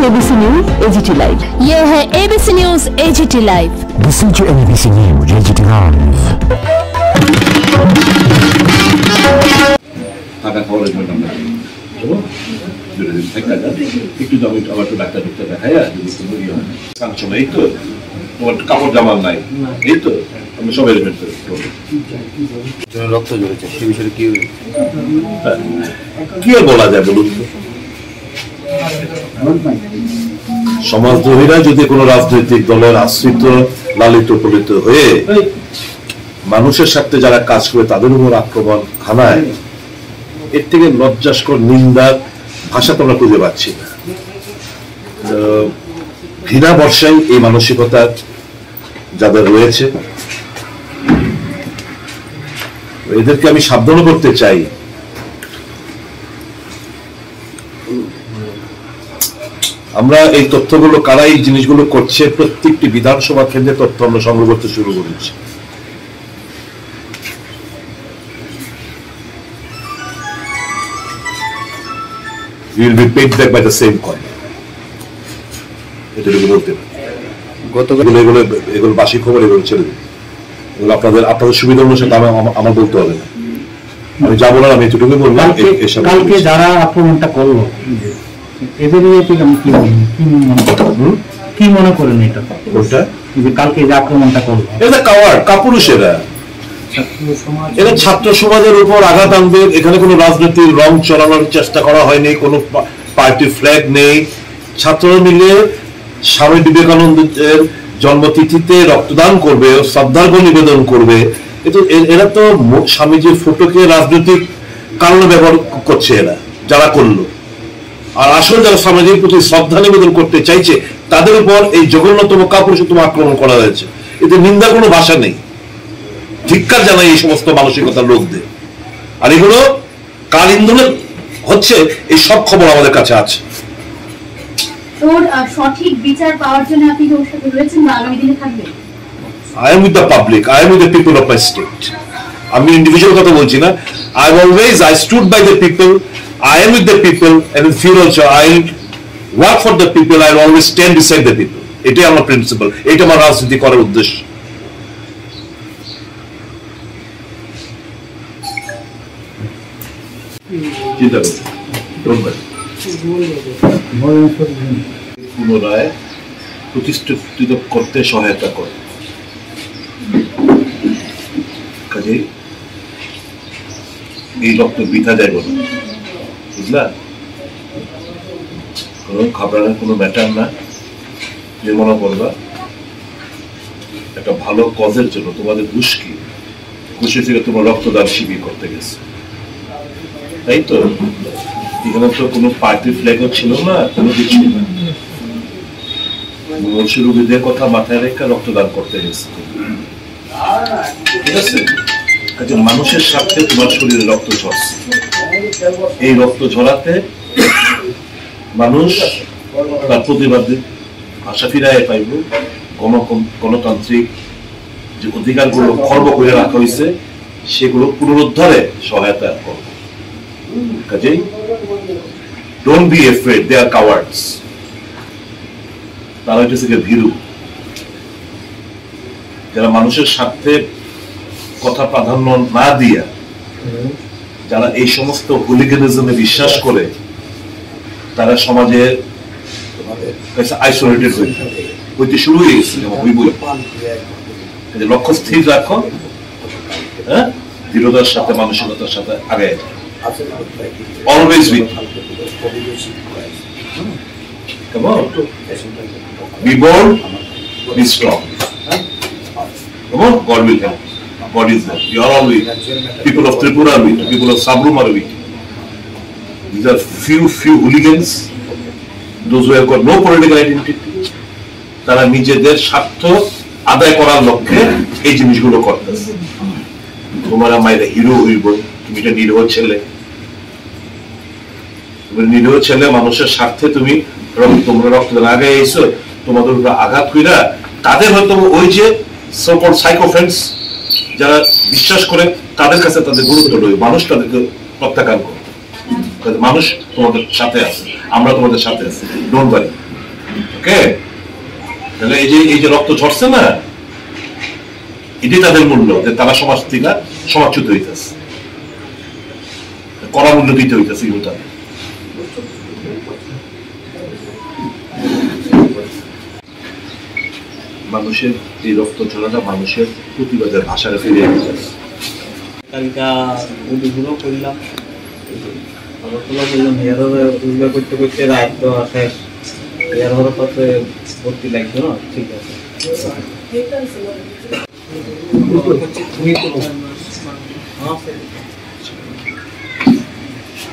ABC news AGT live ये है ABC news AGT live Listen to NBC News, AGT Live. থাকা খাওয়ার জন্য আমরা বুঝলো? দুটো দিন থাকা যাক। একটু যাবো একটু আবার একটু ডাক্তার ঢুকতে দেখায় আর যদি কোনো ইয়ে হয় কাঞ্চন এই তো তোমার কাপড় জামা নাই এই তো আমি সব এলিমেন্ট করে করবো। রক্ত ঝরেছে সে বিষয়ে কি কি আর বলা যায় বলুন তো? সমাজদ্রোহীরা যদি কোনো রাজনৈতিক দলের আশ্রিত লালিত পলিত হয়ে মানুষের সাথে যারা কাজ করে তাদের উপর আক্রমণ হানায়, এর থেকে লজ্জাস্কর নিন্দার ভাষা তো আমরা খুঁজে পাচ্ছি না। ঘৃণা বর্ষায় এই মানসিকতা যাদের রয়েছে, এদেরকে আমি সাবধান করতে চাই। আমরা এই তথ্যগুলো কারা এই জিনিসগুলো করছে প্রত্যেকটি বিধানসভা কেন্দ্রে তথ্য আমরা সংগ্রহ করতে শুরু করেছি। You will be paid back by the same coin. এটা বলতে গতকাল এগুলো এগুলো এগুলো বাসি খবর এগুলো ছেড়ে দিন। এগুলো আপনাদের আপনাদের সুবিধা অনুসারে আমার- বলতে হবে না। আমি যা বলার আমি এতটুকু বললাম কালকে যারা আক্রমণটা করল এদের আমি কি মনে কি মনে কি মনে করেন এটা? কোনটা যে কালকে যে আক্রমণটা করল? এটা কাওয়ার কাপুরুষেরা। এরা ছাত্র সমাজের উপর আঘাত আনবে। এখানে কোনো রাজনৈতিক রং চলানোর চেষ্টা করা হয়নি কোনো পার্টি ফ্ল্যাগ নেই। ছাত্ররা মিলে স্বামী বিবেকানন্দের জন্মতিথিতে রক্তদান করবে শ্রদ্ধার্ঘ নিবেদন করবে। কিন্তু এরা তো স্বামীজির ফটোকে রাজনৈতিক কারণে ব্যবহার করছে এরা যারা করল। আর আসলে যারা স্বামীজির প্রতি শ্রদ্ধা নিবেদন করতে চাইছে তাদের উপর এই জঘন্যতম কাপুরুষোত্তম আক্রমণ করা হয়েছে। এতে নিন্দার কোনো ভাষা নেই। ধিক্কার জানাই এই সমস্ত মানসিকতার লোকদের। আর এগুলো কাল ইন্ধনে হচ্ছে এই সব খবর আমাদের কাছে আছে। তোর সঠিক বিচার পাওয়ার জন্য আপনি কি ওর সাথে রয়েছেন বা আগামী দিনে থাকবেন I am with the public I am with the people of my state আমি ইন্ডিভিজুয়াল কথা বলছি না। I always I stood by the people I am with the people and in future also I work for the people I always stand beside the people এটাই আমার principal এটা আমার রাজনীতি করার উদ্দেশ্য. পুনরায় প্রতিষ্ঠিত করতে সহায়তা করে। কাজেই এই রক্ত বৃথা যাইব না। কোনো কোনো না। যে মনে করবা, একটা ভালো কজের জন্য তোমাদের ঘুষ কি ঘুষে থেকে রক্তদান শিবির করতে গেছে। তাই তো? এখানে তো কোনো পার্টি ফ্ল্যাগও ছিল না, কোনো কিছু। না কথা মাথায় রেখে রক্তদান করতে গেছে। ঠিক আছে? কাজে মানুষের স্বার্থে তোমার শরীরে রক্ত ঝরছে। এই রক্ত ঝরাতে মানুষ তার প্রতিবাদে আশা ফিরায় পাইব। গণতান্ত্রিক যে অধিকারগুলো খর্ব করে রাখা হয়েছে সেগুলো পুনরুদ্ধারে সহায়তা করবে। কাজেই don't be afraid they are cowards তারা গিয়ে ভীরু। যারা মানুষের স্বার্থে কথা প্রাধান্য না দিয়া যারা এই সমস্ত হুলিগানিজমে বিশ্বাস করে তারা সমাজে আইসোলেটেড হয়ে হইতে শুরু হয়ে গেছে লক্ষ্য স্থির রাখো হ্যাঁ? দৃঢ়তার সাথে মানসিকতার সাথে আগে always. Be bold, be strong. Come on, God God is there. You are all weak. People of Tripura are weak. People of Sabrum are weak. These are few, few hooligans, those who have got no political identity. তারা নিজেদের স্বার্থ আদায় করার লক্ষ্যে এই জিনিসগুলো করতেছে তোমার আমার হিরো হইব তুমি এটা নিরীহ ছেলে তুমি নিরীহ ছেলে মানুষের স্বার্থে তুমি রক্ত তোমরা রক্তদান আগে এসো তোমাদের উপর আঘাত কইরা তাদের হয়তো ওই যে সকল সাইকোফ্রেন্ডস যারা বিশ্বাস করে, তাদের কাছে তাদের গুরুত্ব রয়ে, মানুষ তাদেরকে প্রত্যাখ্যান করে। মানুষ তোমাদের সাথে আছে, আমরা তোমাদের সাথে আছি ডোন্ট ওয়ারি ওকে তাহলে এই যে এই যে রক্ত ঝরছে না, এটাই তাদের মূল্য, যে তারা সমাজ থেকে সমাজচ্যুত হইতেছে কড়া মূল্য দিতে হইতেছে তাদের। মানুষের এই রক্ত ঝরাটা মানুষের প্রতিবাদের ভাষাটা ফিরে কালকা ওদিকগুলো করলাম। ওগুলো করলাম হেয়ার ওগুলো করতে করতে রাত তো শেষ। হেয়ার হওয়ার পথে ভর্তি লাগতো না? ঠিক আছে।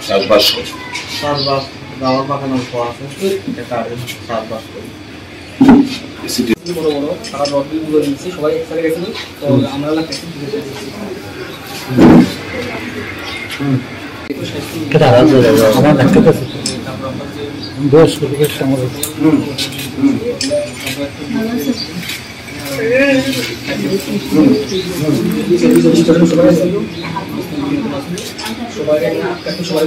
চাষবাস করে। চারবাস দাওয়ার বাগান অল্প আছে। চারবাস করি। বড় বড় সারা সবাই একসাথে গেছিল তো আমরা দোষ কবিকের সঙ্গে সবাই সবাই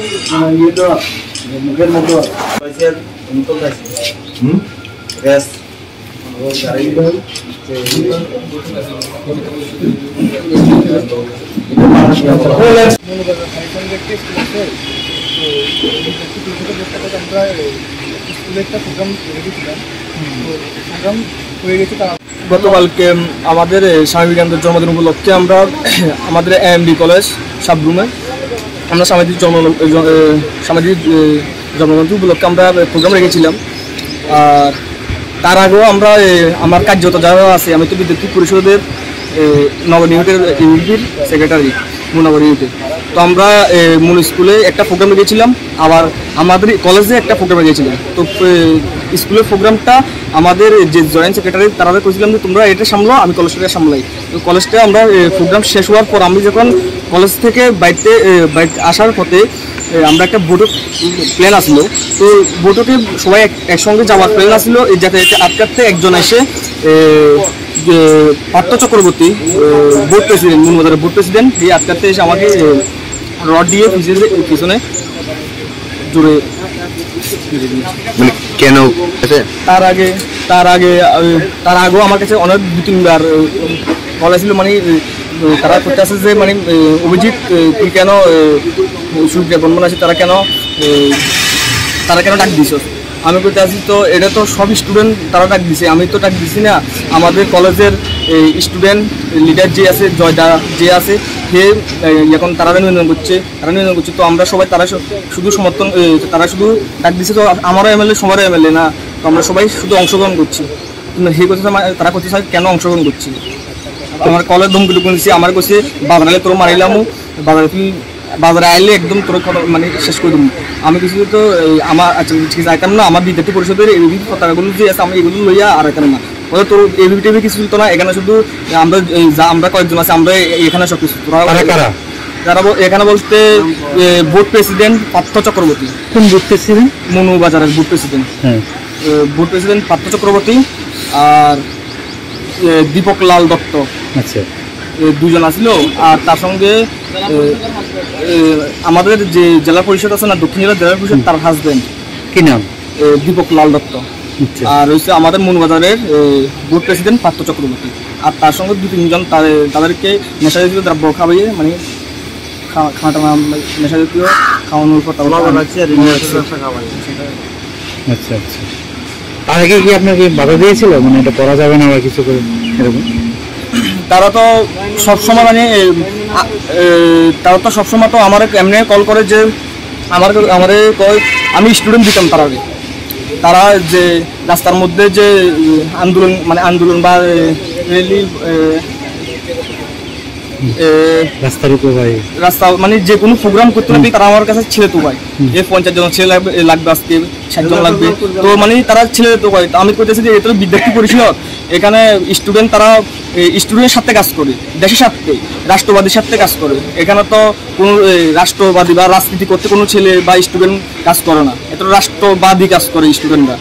ইয়ে মুখের মতো। গাড়ি গতকালকে আমাদের স্বামী বিবেকানন্দের জন্মদিন উপলক্ষে আমরা আমাদের এমডি কলেজ সাবরুমে আমরা সামাজিক জন সামাজিক জনগণকে উপলক্ষে আমরা প্রোগ্রাম রেখেছিলাম। আর তার আগেও আমরা আমার কার্যত যারা আছে, আমি তো বিদ্যুৎ পরিষদের নবনিয়োগের ইউনিটির সেক্রেটারি ইউনিটে তো আমরা মূল স্কুলে একটা প্রোগ্রাম রেখেছিলাম আবার আমাদের কলেজে একটা প্রোগ্রাম রেখেছিলাম তো স্কুলের প্রোগ্রামটা আমাদের যে জয়েন্ট সেক্রেটারি তারা করেছিলাম যে, তোমরা এটা সামলাও, আমি কলেজটা সামলাই। তো কলেজটা আমরা প্রোগ্রাম শেষ হওয়ার পর আমি যখন কলেজ থেকে বাড়িতে আসার পথে আমরা একটা বৈঠক প্ল্যান আসলো। তো বৈঠকে সবাই এক- একসঙ্গে যাওয়ার প্ল্যান আসলো যাতে আটকে আটকে একজন এসে পার্থ চক্রবর্তী বোর্ড প্রেসিডেন্ট মুনবাজারের বোর্ড প্রেসিডেন্ট এই আটকে আটকে এসে আমাকে রড দিয়ে পিছনে জুড়ে মানে কেন তার আগে তার আগে তার আগেও আমার কাছে অনেক দু তিনবার কল ছিল মানে তারা করতে আসে যে মানে অভিজিৎ তুই কেন সুবিধা বন্ধন আছে তারা কেন তারা কেন ডাক দিছ আমি আসি তো, এটা তো সব স্টুডেন্ট তারা ডাক দিছে, আমি তো ডাক দিছি না। আমাদের কলেজের স্টুডেন্ট লিডার যে আছে, জয়দা যে আছে, সে এখন তারা নিবেদন করছে, তারা নিবেদন করছে। তো আমরা সবাই তারা শুধু সমর্থন তারা শুধু ডাক দিছে তো, আমারও এমএলএ সবারও এমএলএ না। তো আমরা সবাই শুধু অংশগ্রহণ করছি। সেই কথা তারা করতে চায় কেন অংশগ্রহণ করছি? আমার কলেজ ধমকি টুকুন দিছি, আমার কাছে বাজারে তোর মারিলামও বাজারে বাজারে আইলে একদম তোর কথা মানে শেষ করে দেবো। আমি কিছু তো আমার আচ্ছা ঠিক আছে আইতাম না আমার বিদ্যার্থী পরিষদের এই পতাকাগুলো যে আছে আমি এগুলো লইয়া আর এখানে না। ওদের তোর এবিপি টেবি কিছু তো না এখানে শুধু আমরা যা আমরা কয়েকজন আছে আমরা এখানে সব কিছু। যারা এখানে বলতে বোর্ড প্রেসিডেন্ট পার্থ চক্রবর্তী। কোন বুঝতেছিলেন মনু বাজারের বোর্ড প্রেসিডেন্ট। হ্যাঁ। বোর্ড প্রেসিডেন্ট পার্থ চক্রবর্তী আর দীপক লাল দত্ত। আচ্ছা। দুজন আসছিল আর তার সঙ্গে আমাদের যে জেলা পরিষদ আছে না দক্ষিণ জেলা জেলা পরিষদ তার হাজবেন্ড কি নাম? দীপক লাল দত্ত। আচ্ছা। আর হচ্ছে আমাদের মনুবাজারের বোর্ড প্রেসিডেন্ট পার্থ চক্রবর্তী। আর তার সঙ্গে দু তিনজন তাদের- তাদেরকে নেশাজাতীয় দ্রব্য খাওয়াইয়ে মানে খা- খাওয়াটা নেশাজাতীয় খাওয়ানোর পর তারপর আচ্ছা। আচ্ছা আর আগে কি আপনাকে বাধা দিয়েছিল? মানে এটা করা যাবে না বা কিছু করে এরকম? তারা তো সবসময় মানে তারা তো সবসময় তো আমার এমনি কল করে যে, আমার, আমারে কয়, আমি স্টুডেন্ট দিতাম তার আগে। তারা যে, রাস্তার মধ্যে যে, আন্দোলন মানে আন্দোলন বা র্যালি রাস্তার উপর ভাই। রাস্তা মানে যে কোনো প্রোগ্রাম করতে লাগবে তারা আমার কাছে ছেলে তো ভাই। এই পঞ্চাশ জন ছেলে লাগবে লাগবে আজকে ষাট জন লাগবে। তো মানে তারা ছেলে তো ভাই। তো আমি কইতেছি যে এটা বিদ্যার্থী পরিষদ। এখানে স্টুডেন্ট তারা স্টুডেন্টের সাথে কাজ করে দেশের সাথে রাষ্ট্রবাদীর সাথে কাজ করে। এখানে তো কোনো রাষ্ট্রবাদী বা রাজনীতি করতে কোনো ছেলে বা স্টুডেন্ট কাজ করে না। এটা রাষ্ট্রবাদী কাজ করে স্টুডেন্টরা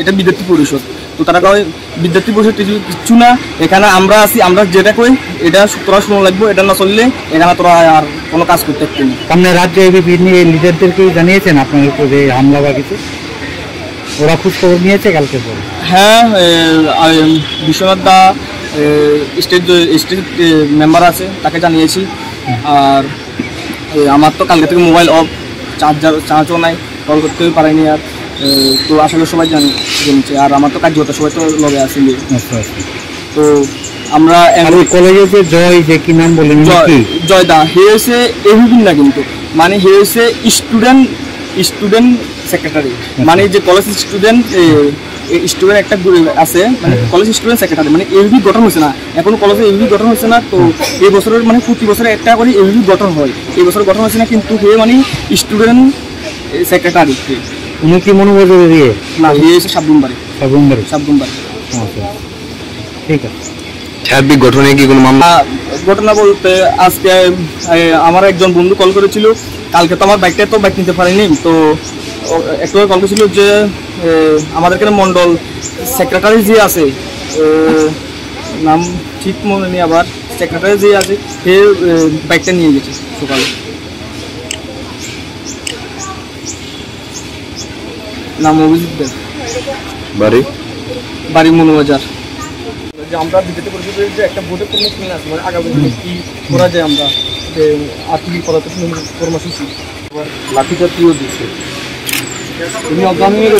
এটা বিদ্যার্থী পরিষদ। তো তারা কয় বিদ্যার্থী পরিষদ কিছু কিচ্ছু না। এখানে আমরা আছি আমরা যেটা কই এটা তোরা শুনে লাগবো এটা না চললে এখানে তোরা আর কোনো কাজ করতে পারবি না। সামনে রাজ্য এবিপি নিয়ে লিডারদেরকে জানিয়েছেন আপনার উপর যে হামলা বা কিছু? ওরা খোঁজ খবর নিয়েছে কালকে পরে? হ্যাঁ বিশ্বনাথ দা স্টেট স্টেট মেম্বার আছে তাকে জানিয়েছি। আর আমার তো কালকে থেকে মোবাইল অফ চার্জার চার্জও নাই কল করতেও পারিনি আর। তো আসলে সবাই জানি জেনেছে আর আমার তো কাজ হতো সবাই তো লগে আসেনি আচ্ছা আচ্ছা। তো আমরা কলেজে যে জয় যে কি নাম বলেন জয় দা জয়দা হে হয়েছে এহুবিন না কিন্তু। মানে হে হয়েছে স্টুডেন্ট স্টুডেন্ট সেক্রেটারি মানে যে কলেজ স্টুডেন্ট স্টুডেন্ট একটা গ্রুপ আছে মানে কলেজ স্টুডেন্ট সেক্রেটারি মানে এবিবি গঠন হয়েছে না। এখন কলেজে এবিবি গঠন হয়েছে না তো এই বছরের মানে প্রতি বছরে একটা করে এবিবি গঠন হয়। এই বছর গঠন হয়েছে না কিন্তু হে মানে স্টুডেন্ট সেক্রেটারি উনি কি মনোবজরে দিয়ে? না হে হয়েছে সাবরুমবাড়ি। সর্বঙ্গারে সাবরুমবাড়ি। আচ্ছা ঠিক আছে। সার্বিক গঠনে কি কোনো মামলা? ঘটনা বলতে আজকে আমার একজন বন্ধু কল করেছিল। কালকে তো আমার বাইকটা তো বাইক নিতে পারিনি। তো একটু কল করেছিল যে আমাদের এখানে মন্ডল সেক্রেটারি যে আছে নাম ঠিক মনে নেই আবার সেক্রেটারি যে আছে সে বাইকটা নিয়ে গেছে সকালে। নাম অভিজিৎ দেব বাড়ি? বাড়ি মনোবাজার যে আমরা বিজেপি পরিষদের যে একটা বোর্ডে কোনো আছে মানে আগামী দিনে কি করা যায় আমরা? যে আর্থিক পদার্থ কর্মসূচি। দিচ্ছে। তুমি অজ্ঞান হয়ে।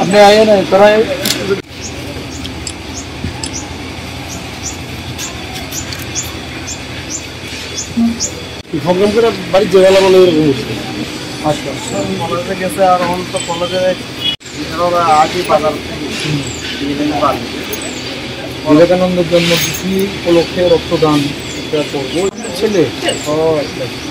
আপনি আয়ে না তারা প্রোগ্রাম করে বাড়ি জয়গালা বলে এরকম আচ্ছা কলেজে গেছে আর এখন তো কলেজে বাজার জন্মতিথি উপলক্ষে রক্তদান। করব। ছেলে? ও আচ্ছা।